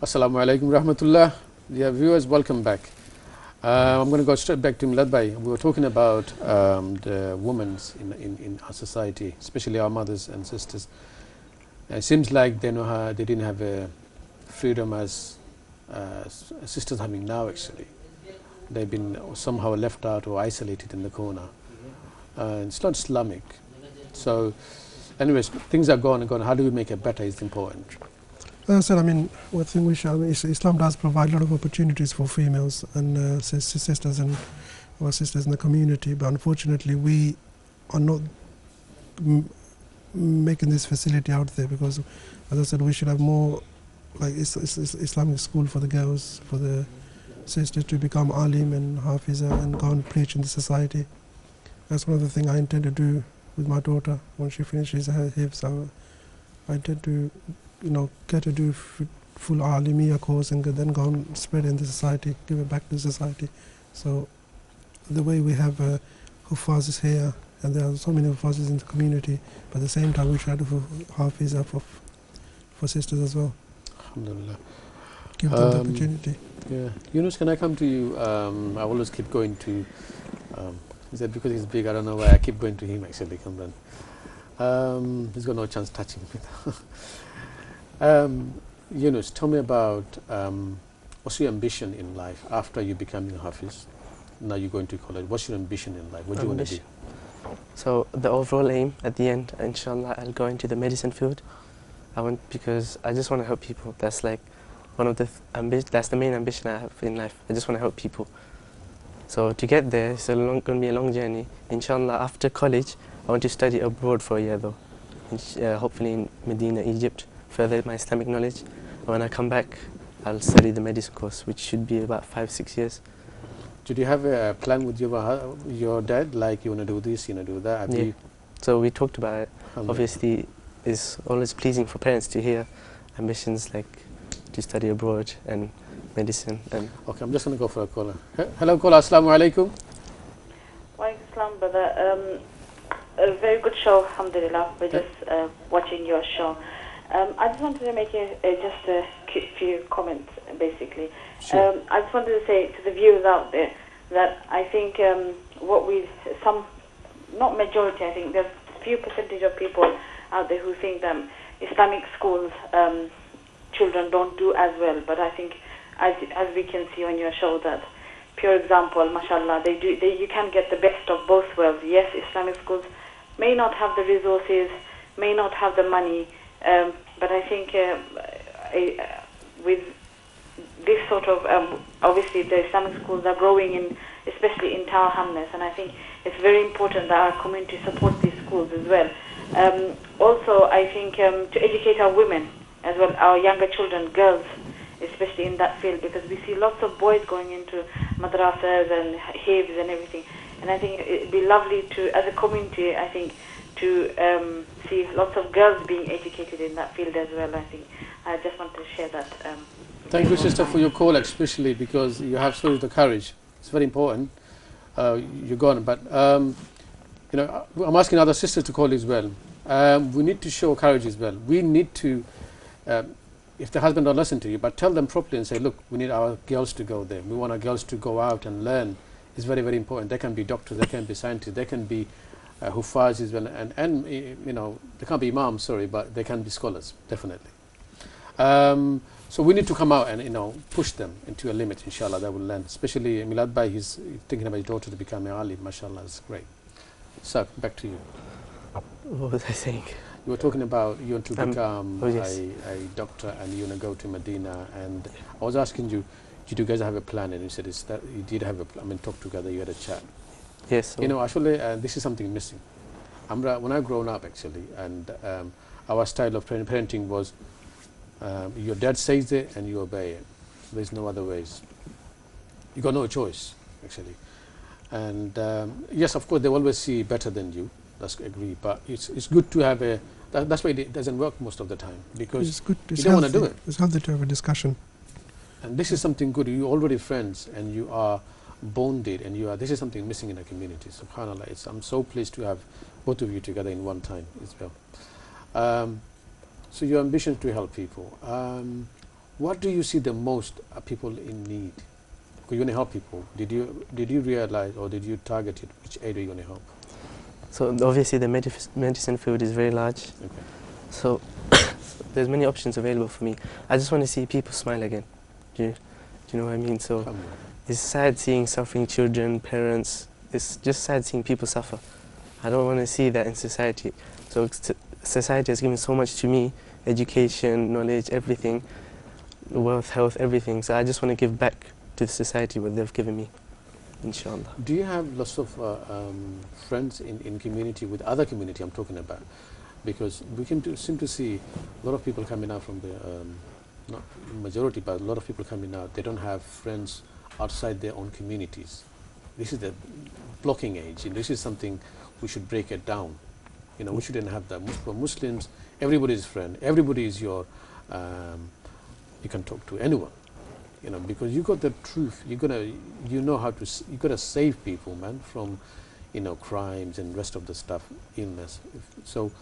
Assalamu alaikum rahmatullah. Dear viewers, welcome back. Uh, I'm going to go straight back to Milad Bhai. We were talking about um, the women in, in, in our society, especially our mothers and sisters. It seems like they know how they didn't have a freedom as uh, sisters having now actually. They've been somehow left out or isolated in the corner. Uh, it's not Islamic. So anyways, things are going and going. How do we make it better is important. As I said, I mean, one thing we I Islam does provide a lot of opportunities for females and uh, sisters and our sisters in the community, but unfortunately we are not making this facility out there because, as I said, we should have more like Islamic school for the girls, for the sisters to become alim and hafiza and go and preach in the society. That's one of the things I intend to do with my daughter when she finishes her hifz. I, I intend to you know, get to do full Alimiya course and then go and spread in the society, give it back to the society. So the way we have uh, Hufazis here, and there are so many Hufazis in the community, but at the same time we try to Hafiz for, for sisters as well. Alhamdulillah. Give them um, the opportunity. Yeah. Yunus, can I come to you? Um, I always keep going to, um, is that because he's big? I don't know why I keep going to him actually, Kamran. Um, he's got no chance touching me. Um, Yunus, tell me about um, what's your ambition in life after you become a Hafiz? Now you're going to college. What's your ambition in life? What do you want to do? So the overall aim at the end, inshallah, I'll go into the medicine field. I want because I just want to help people. That's like one of the ambition. That's the main ambition I have in life. I just want to help people. So to get there, it's going to be a long journey. Inshallah, after college, I want to study abroad for a year though. Uh, hopefully in Medina, Egypt further my Islamic knowledge. And when I come back, I'll study the medicine course, which should be about five, six years. Did you have a plan with your your dad, like you want to do this, you want to do that? yeah. So we talked about it. Obviously, it's always pleasing for parents to hear ambitions like to study abroad and medicine. And okay, I'm just going to go for a caller. Hello, caller. Assalamu alaikum. Wa alaikum brother. Um, a very good show, alhamdulillah. We're just uh, watching your show. Um, I just wanted to make a, a, just a few comments, basically. Sure. Um, I just wanted to say to the viewers out there that I think um, what we, some, not majority, I think there's a few percentage of people out there who think that Islamic schools um, children don't do as well. But I think, as, as we can see on your show, that pure example, mashallah, they do, they, you can get the best of both worlds. Yes, Islamic schools may not have the resources, may not have the money, um, but I think uh, I, uh, with this sort of, um, obviously the Islamic schools are growing in, especially in Tower Hamlets, and I think it's very important that our community supports these schools as well. Um, also, I think um, to educate our women as well, our younger children, girls, especially in that field, because we see lots of boys going into madrasas and hifz and everything. And I think it'd be lovely to, as a community, I think, to um, see lots of girls being educated in that field as well. I think I just want to share that. Um, Thank you, sister, for your call, especially because you have showed the courage. It's very important. Uh, you're gone, but um, you know, I'm asking other sisters to call as well. Um, we need to show courage as well. We need to, um, if the husband don't listen to you, but tell them properly and say, look, we need our girls to go there. We want our girls to go out and learn. It's very, very important. They can be doctors, they can be scientists, they can be uh, Hufaz as well, and, and you know, they can't be imams, sorry, but they can be scholars, definitely. Um, so we need to come out and you know push them into a limit, inshallah, that will learn. Especially Milad Bhai, he's thinking about his daughter to become a alim, mashallah, that's great. So back to you. What was I saying? You were talking about you want to um, become oh yes. a, a, doctor and you want to go to Medina, and I was asking you, did you guys have a plan? And you said it's that you did have a plan. I mean, talk together, you had a chat. Yes. You know, actually, uh, this is something missing. Amra, when I grown up, actually, and um, our style of parenting was um, your dad says it and you obey it. There's no other ways. You got no choice, actually. And um, yes, of course, they always see better than you. That's agree. But it's it's good to have a. That, that's why it doesn't work most of the time because it's good, it's you don't want to do it. It's healthy to have a discussion. And this is something good. You're already friends, and you are bonded and you are this is something missing in the community subhanallah it's, i'm so pleased to have both of you together in one time as well um, so your ambition to help people um, what do you see the most are people in need? Because you want to help people. Did you did you realize or did you target it? Which area you want to help? So obviously the medicine field is very large. Okay. So there's many options available for me. I just want to see people smile again. Do you, do you know what I mean? So. It's sad seeing suffering children, parents. It's just sad seeing people suffer. I don't want to see that in society. So society has given so much to me: education, knowledge, everything, wealth, health, everything. So I just want to give back to the society what they've given me. Inshallah. Do you have lots of uh, um, friends in, in community with other community I'm talking about? Because we can seem to see a lot of people coming out from the, um, not majority, but a lot of people coming out, they don't have friends outside their own communities. This is the blocking age, and this is something we should break it down. You know, we shouldn't have that. For Muslims, everybody is friend, everybody is your, um, you can talk to anyone you know, because you got the truth. You gotta, you know how to, you gotta save people, man, from, you know, crimes and rest of the stuff, illness. So,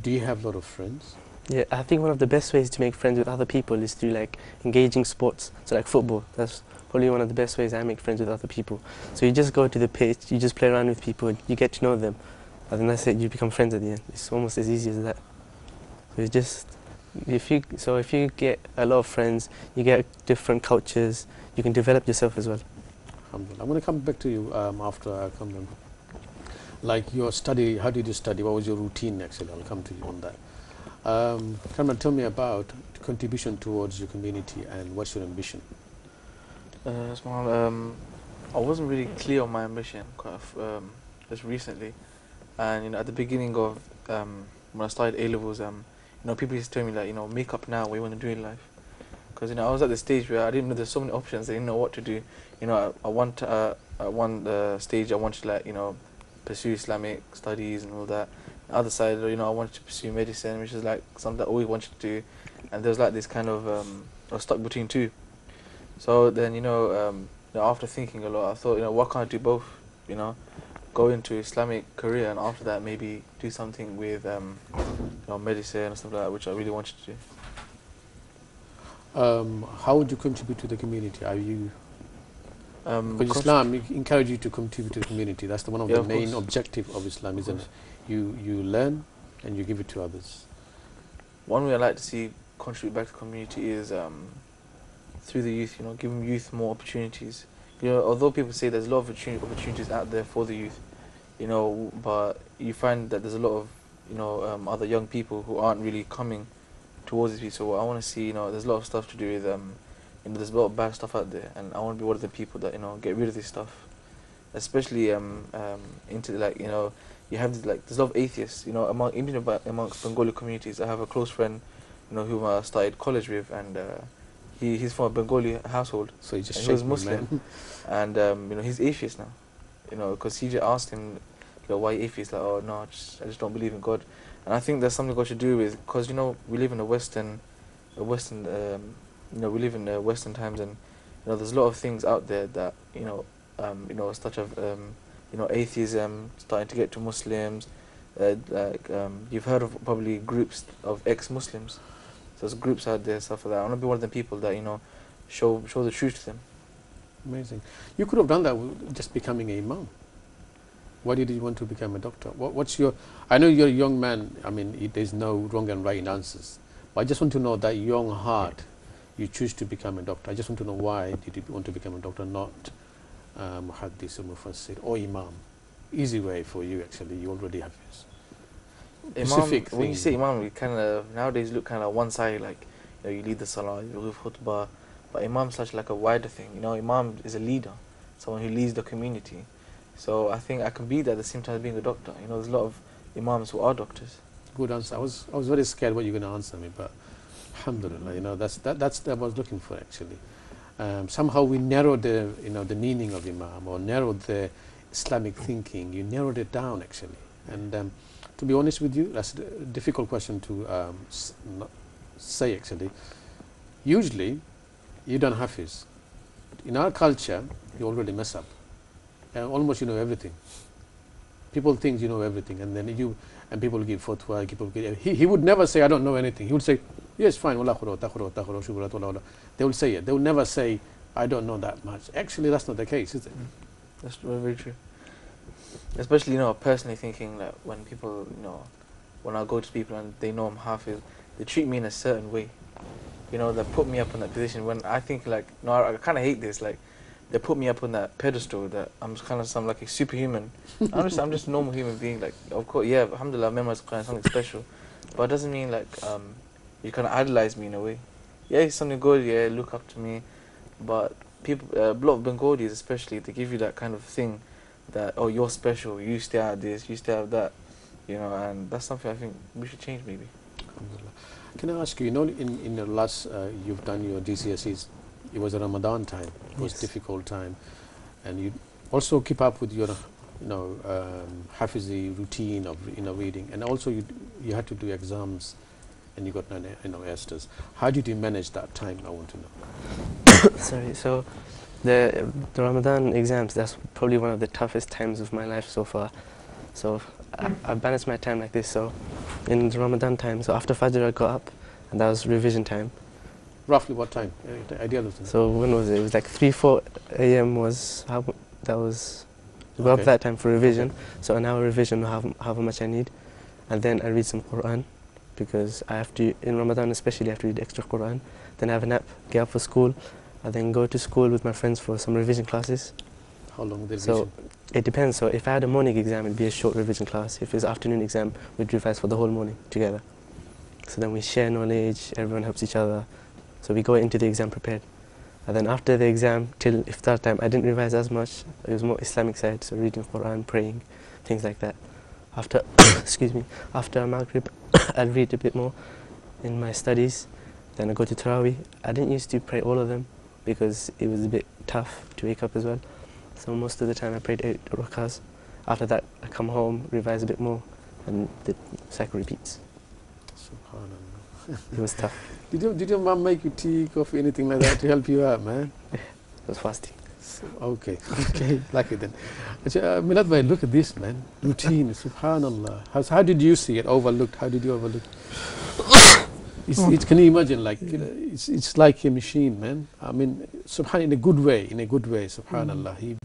do you have a lot of friends? Yeah, I think one of the best ways to make friends with other people is through like engaging sports. So like football, that's probably one of the best ways I make friends with other people. So you just go to the pitch, you just play around with people, you get to know them, and then that's it. You become friends at the end. It's almost as easy as that. So it's just if you so if you get a lot of friends, you get different cultures, you can develop yourself as well. I'm going to come back to you um, after I come in. Like your study, how did you study? What was your routine actually? I'll come to you on that. Um, Kamran, tell me about contribution towards your community and what's your ambition? Uh, um, I wasn't really clear on my ambition quite um, just recently, and you know at the beginning of um, when I started A levels, um, you know people used to tell me like you know make up now what you want to do in life, because you know I was at the stage where I didn't know there's so many options, I didn't know what to do. You know I, I want uh, at one uh, stage I wanted to like you know pursue Islamic studies and all that. The other side, you know I wanted to pursue medicine, which is like something that I always wanted to do, and there was like this kind of um, I was stuck between two. So then, you know, um, you know, after thinking a lot, I thought, you know, why can't I do both? You know, go into Islamic career and after that maybe do something with, um, you know, medicine and stuff like that, which I really wanted to do. Um, how would you contribute to the community? Are you Um, Because Islam it encourage you to contribute to the community. That's the one of Yeah, the of main course. objective of Islam, isn't it? You you learn and you give it to others. One way I like to see contribute back to the community is um, through the youth. You know, giving youth more opportunities. You know, although people say there's a lot of opportuni- opportunities out there for the youth, you know, but you find that there's a lot of you know um, other young people who aren't really coming towards these people. So I want to see, you know, there's a lot of stuff to do with um, you know, there's a lot of bad stuff out there, and I want to be one of the people that you know get rid of this stuff, especially um, um, into like you know you have this, like there's a lot of atheists, you know, among even amongst Bengali communities. I have a close friend, you know, who I started college with, and uh, he he's from a Bengali household, So you just And he was shake me, Muslim. and um, you know he's atheist now, you know, because CJ asked him, you know, why atheist? Like, oh no, I just, I just don't believe in God, and I think that's something got to do with because you know we live in a Western, a Western, um, you know, we live in uh, Western times, and you know there's a lot of things out there that you know, um, you know, such of um, you know atheism starting to get to Muslims. Uh, like um, you've heard of probably groups of ex-Muslims, there's groups out there stuff like that. I want to be one of the people that you know, show show the truth to them. Amazing. You could have done that with just becoming a imam. Why did you want to become a doctor? What, what's your? I know you're a young man. I mean, it, there's no wrong and right answers. But I just want to know that young heart, you choose to become a doctor. I just want to know why did you want to become a doctor, not um, hadith or mufassir or imam. Easy way for you actually. You already have this. Imam, when you say imam, we kind of nowadays look kind of one side, like you, know, you lead the salah, you give khutbah, but imam such like a wider thing. You know, imam is a leader, someone who leads the community. So I think I can be that at the same time as being a doctor. You know, there's a lot of imams who are doctors. Good answer. I was I was very scared what you're going to answer me, but alhamdulillah, you know that's that that's what I was looking for actually. Um, somehow we narrowed the you know the meaning of imam or narrowed the Islamic thinking. You narrowed it down actually, and um, to be honest with you, that's a difficult question to um, say actually. Usually, you don't hafiz. In our culture, you already mess up. And almost you know everything. People think you know everything, and then you and people give fatwa. People give, he he would never say I don't know anything. He would say yes, fine. Khuro. They will say it. They will never say I don't know that much. Actually, that's not the case, is it? That's very, very true. Especially, you know, personally thinking that when people, you know, when I go to people and they know I'm Hafiz, they treat me in a certain way. You know, they put me up in that position when I think like, no, I, I kind of hate this. Like, they put me up on that pedestal that I'm kind of some like a superhuman. I'm just, I'm just a normal human being. Like, of course, yeah, alhamdulillah, I memorize Quran, something special. But it doesn't mean like, um, you kind of idolize me in a way. Yeah, it's something good, yeah, look up to me. But people, uh, a lot of Bengalis especially, they give you that kind of thing that, oh, you're special, you still have this, you still have that. You know, and that's something I think we should change maybe. Can I ask you, you know, in, in your last, uh, you've done your GCSEs, it was a Ramadan time, it was Yes. difficult time, and you also keep up with your, you know, um, Hafizi routine of, you know, reading, and also you, you had to do exams, and you got, nine, you know, A-stars. How did you manage that time, I want to know? Sorry, so the, the Ramadan exams, that's probably one of the toughest times of my life so far. So I, I balanced my time like this. So in the Ramadan time, so after Fajr I got up and that was revision time. Roughly what time? Uh, the idea of the So when was it? It was like 3, 4 a.m. was, how, that was, Okay. up that time for revision. So an hour revision, however, how much I need. And then I read some Quran because I have to, in Ramadan especially, I have to read extra Quran. Then I have a nap, get up for school, and then go to school with my friends for some revision classes. How long the So it depends. So if I had a morning exam, it'd be a short revision class. If it's afternoon exam, we'd revise for the whole morning together. So then we share knowledge, everyone helps each other. So we go into the exam prepared. And then after the exam, till iftar time, I didn't revise as much. It was more Islamic side, so reading Quran, praying, things like that. After, excuse me, after Maghrib, I'll read a bit more in my studies. Then I go to Taraweeh. I didn't used to pray all of them because it was a bit tough to wake up as well. So most of the time I prayed eight rakahs. After that, I come home, revise a bit more, and the cycle repeats. Subhanallah. It was tough. Did, you, did your mom make you tea, coffee, anything like that to help you out, man? It was fasting. Okay, okay, lucky then. Uh, Milad bhai, look at this, man. Routine, subhanallah. How, how did you see it overlooked? How did you overlook it's, it's, Can you imagine, like, it's, it's like a machine, man. I mean, subhan in a good way, in a good way, subhanallah. He,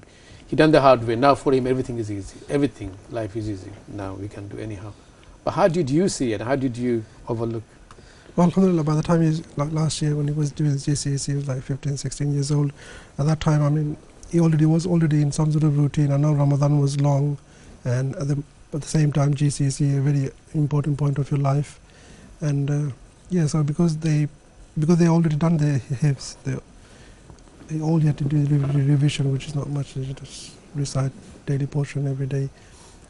he done the hard way. Now for him, everything is easy. Everything, life is easy. Now we can do anyhow. But how did you see it? How did you overlook? Well, alhamdulillah, by the time he like last year when he was doing his GCSE, he was like 15, 16 years old. At that time, I mean, he already was already in some sort of routine. I know Ramadan was long, and at the, at the same time, GCSE a very important point of your life. And uh, yeah, so because they because they already done their hifs, they they all had to do the re- revision, which is not much. They just recite daily portion every day.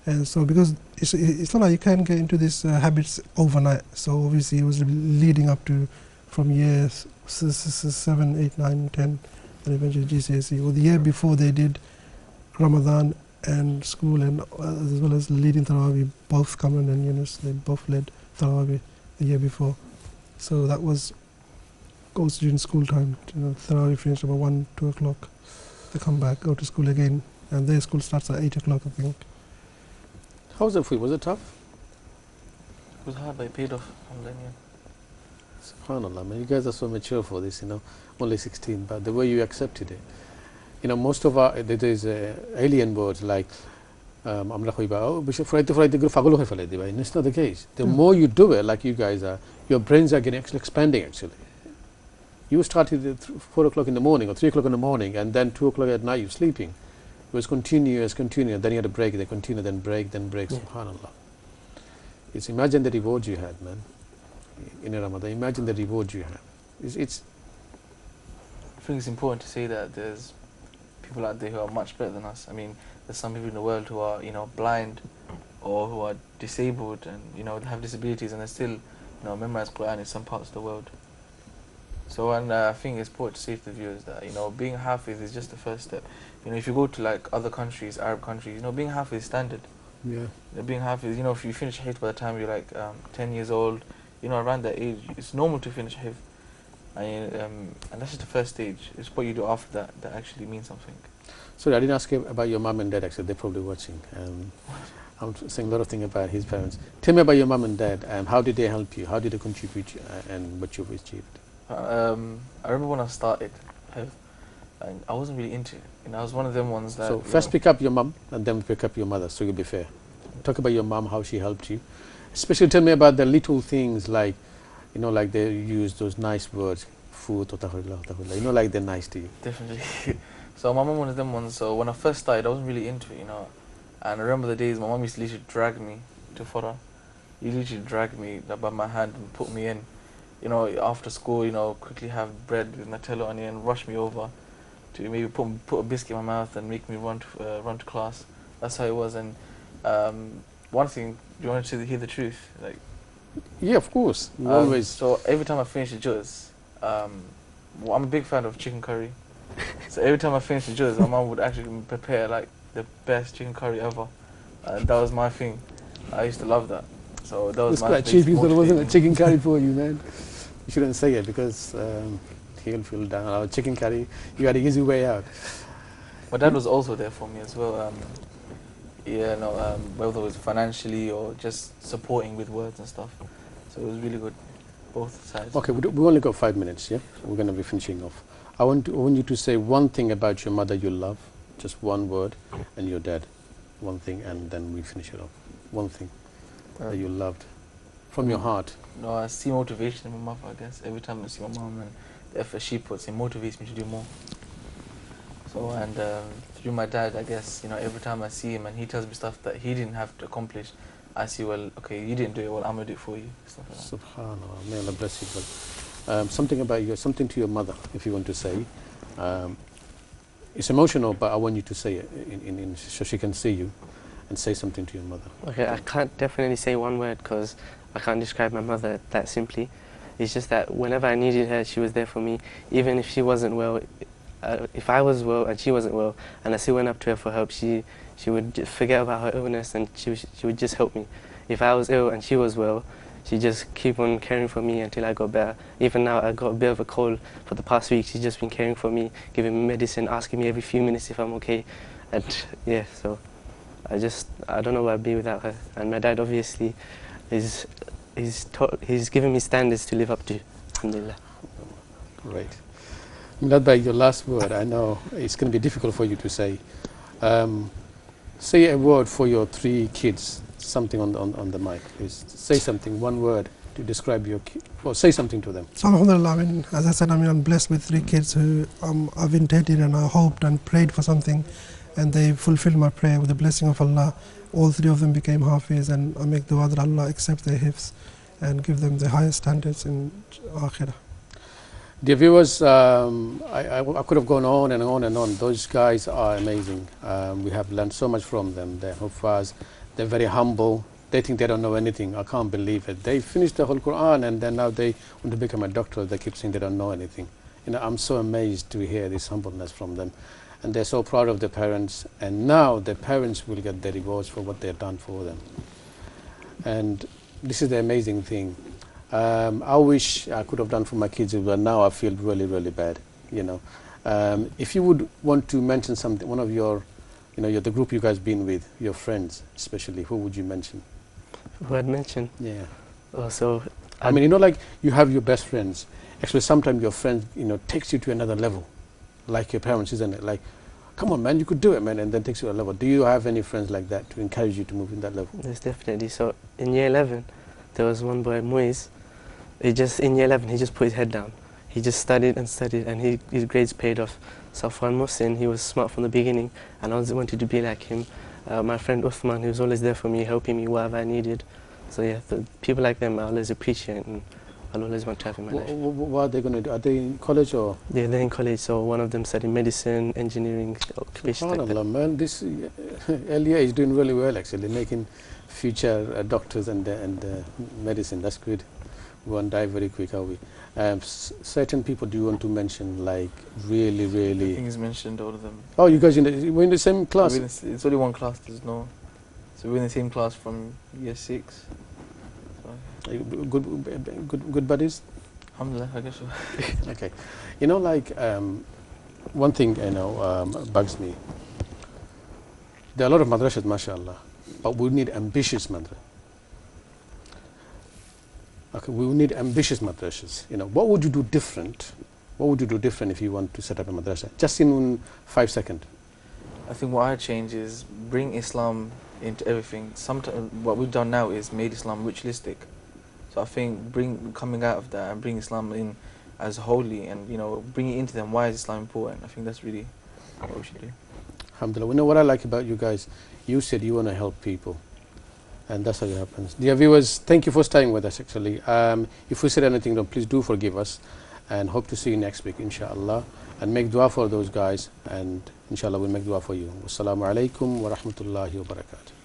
And so because it's, it's not like you can get into these uh, habits overnight. So obviously it was leading up to from years seven, eight, nine, ten, and eventually GCSE. Or the year before they did Ramadan and school, and uh, as well as leading Tarawih, both Kamran and Yunus, they both led Tarawih the year before. So that was goes during school time. You know, Tarawih finished about one, two o'clock. They come back, go to school again, and their school starts at eight o'clock, I think. How was it for you? Was it tough? It was hard, but it paid off. Alhamdulillah. Subhanallah, man, you guys are so mature for this, you know, only 16, but the way you accepted it. You know, most of our, there is uh, alien words like, um, আমরা কইবা ও বেশি ফুরাইতে ফুরাইতে করে পাগল হয়ে ফেলে দিবা and it's not the case the Mm. more you do it like you guys are your brains are getting actually expanding actually you started at th- 4 o'clock in the morning or 3 o'clock in the morning and then 2 o'clock at night you're sleeping it was continuous continuous then you had to break then continue then break then break Yeah. subhanallah it's imagine the reward you had man in Ramadan imagine the reward you have it's, it's I think it's important to say that there's people out there who are much better than us. I mean, there's some people in the world who are, you know, blind or who are disabled and, you know, have disabilities and they still, you know, memorize Quran in some parts of the world. So, and uh, I think it's important to say to the viewers that, you know, being Hafiz is just the first step. You know, if you go to like other countries, Arab countries, you know, being Hafiz is standard. yeah being Hafiz, you know, if you finish Hifz by the time you're like um, 10 years old, you know, around that age, it's normal to finish Hifz. And, um, and that's just the first stage. It's what you do after that that actually means something. Sorry, I didn't ask you about your mum and dad. Actually, they're probably watching. Um, I'm saying a lot of things about his parents. Tell me about your mum and dad. Um, how did they help you? How did they contribute uh, and what you've achieved? Um, I remember when I started, and I wasn't really into it. You know, I was one of them ones that. so first know, pick up your mum and then pick up your mother. So you'll be fair. Talk about your mum, how she helped you. Especially tell me about the little things like, you know, like they use those nice words, food, you know, like they're nice to you. Definitely. so my mum one of them ones. So when I first started, I wasn't really into it, you know. And I remember the days my mum used to literally drag me to Fora. You literally drag me by my hand and put me in. You know, after school, you know, quickly have bread with Nutella on it and rush me over to maybe put put a biscuit in my mouth and make me run to uh, run to class. That's how it was. And um, one thing, you wanted to hear the truth, like Yeah, of course. Um, always. So every time I finish the juz, um, well, I'm a big fan of chicken curry. So every time I finished the juz, my mom would actually prepare like the best chicken curry ever, and that was my thing. I used to love that. So that was It's my quite cheap. It wasn't a chicken curry for you, man. You shouldn't say it because um, he'll feel down. Our chicken curry, you got an easy way out. My dad was also there for me as well. Um, yeah, no, um, whether it was financially or just supporting with words and stuff. So it was really good, both sides. Okay, we, do, we only got five minutes, yeah? We're going to be finishing off. I want, to, I want you to say one thing about your mother you love, just one word, and your dad, one thing, and then we finish it off. One thing that you loved from your heart. No, I see motivation in my mother, I guess. Every time I see my mom and the effort she puts, it motivates me to do more. So, and um, through my dad, I guess, you know, every time I see him and he tells me stuff that he didn't have to accomplish, I see, well, okay, you didn't do it, well, I'm going to do it for you. Stuff like that. Subhanallah, may Allah bless you. But, um, something about your, something to your mother, if you want to say. Um, it's emotional, but I want you to say it in, in, in, so she can see you and say something to your mother. Okay, I can't definitely say one word because I can't describe my mother that simply. It's just that whenever I needed her, she was there for me. Even if she wasn't well, uh, if I was well and she wasn't well, and I still went up to her for help, she she would forget about her illness and she she would just help me. If I was ill and she was well, she just keep on caring for me until I got better. Even now, I got a bit of a cold for the past week. She's just been caring for me, giving me medicine, asking me every few minutes if I'm okay, and yeah, so. I just I don't know where I'd be without her. And my dad obviously is he's taught, he's given me standards to live up to. Alhamdulillah. Great. Not by your last word, I know it's going to be difficult for you to say. Um, say a word for your three kids, something on the, on, on the mic, please. Say something, one word to describe your kid, or say something to them. Alhamdulillah, I mean, as I said, I mean, I'm blessed with three kids who um, I've intended and I hoped and prayed for something, and they fulfilled my prayer with the blessing of Allah. All three of them became Hafiz, and I make dua that Allah accept their hifz and give them the highest standards in Akhirah. Dear viewers, um, I, I, I could have gone on and on and on. Those guys are amazing. Um, we have learned so much from them. They're Hufaz, they're very humble. They think they don't know anything. I can't believe it. They finished the whole Quran and then now they want to become a doctor. They keep saying they don't know anything. You know, I'm so amazed to hear this humbleness from them. And they're so proud of their parents. And now their parents will get their rewards for what they've done for them. And this is the amazing thing. Um, I wish I could have done for my kids, but now I feel really, really bad. You know, um, if you would want to mention something, one of your, you know, the group you guys been with, your friends especially, who would you mention? Who I'd mentioned. Yeah. Oh, also, I mean, you know, like you have your best friends. Actually, sometimes your friends, you know, takes you to another level, like your parents, isn't it? Like, come on, man, you could do it, man, and then takes you to a level. Do you have any friends like that to encourage you to move in that level? Yes, definitely. So in year 11, there was one boy, Moise. He just in year 11, he just put his head down. He just studied and studied, and he, his grades paid off. Safwan Mohsin, he was smart from the beginning, and I always wanted to be like him. Uh, my friend Uthman, he was always there for me, helping me whatever I needed. So yeah, the people like them I always appreciate, and I'll always want to have in my life. wh- wh- what are they going to do? Are they in college or? Yeah, they're in college, so one of them studying medicine, engineering, occupations like that. Man, this Al-Khair is doing really well actually, making future uh, doctors and uh, and uh, medicine. That's good. We won't die very quick, are we? Um, certain people do you want to mention, like really, really? I think he's mentioned all of them. Oh, you guys in the, we're in the same class. In it's only one class, there's no. So we're in the same class from year six. So, Good, good, good buddies. alhamdulillah, I guess so. Okay, you know, like um, one thing you know um, bugs me. There are a lot of madrasas, mashallah, but we need ambitious madrasas. Okay, we need ambitious madrasas. You know, what would you do different? What would you do different if you want to set up a madrasa? Just in five seconds. I think what I change is bring Islam into everything. Sometimes what we've done now is made Islam ritualistic. So I think bring coming out of that and bring Islam in as holy and you know bring it into them. Why is Islam important? I think that's really what we should do. Alhamdulillah. You know what I like about you guys? You said you want to help people. And that's how it happens. Dear viewers, thank you for staying with us actually. Um, if we said anything wrong, please do forgive us. And hope to see you next week, inshallah. And make dua for those guys. And inshallah, we'll make dua for you. Wassalamu alaikum wa rahmatullahi wa barakatuh.